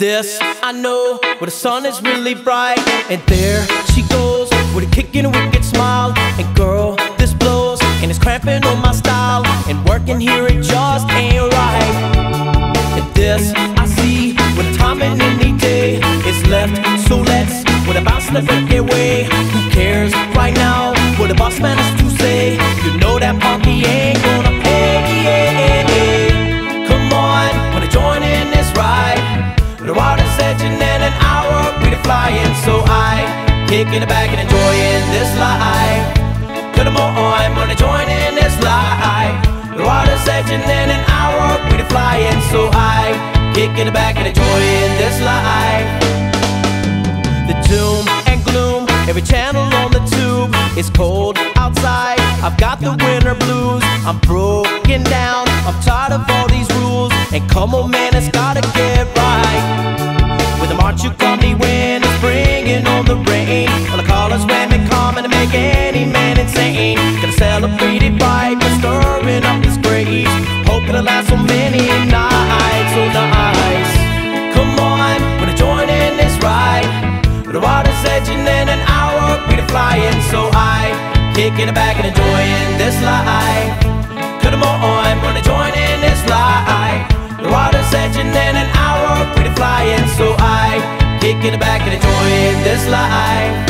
This I know, where the sun is really bright. And there she goes, with a kick and a wicked smile. And girl, this blows, and it's cramping on my style. And working here, it just ain't right. And this I see, with the timing any day is left. So let's, with a bounce in a break way. Who cares right now what the boss man has to say? You know that punky ain't I kick in the back and enjoying this life. To the more I'm gonna join in this life. The water's edging and an hour we're flying, so I kick in the back and enjoying this life. The doom and gloom, every channel on the tube. It's cold outside. I've got the winter blues. I'm broken down. I'm tired of all these rules. And come on, man, it's gotta get right. With the march you call me when it's bringing on any man insane. Gonna celebrate it by stirring up this grace. Hope it'll last so many nights, so nice. Come on, wanna join in this ride. The water's edging in an hour, we're flying, so I kick the back and enjoying this life. Them on, wanna join in this life. The water's edging in an hour, we're flying, so I kick the back and enjoying this life.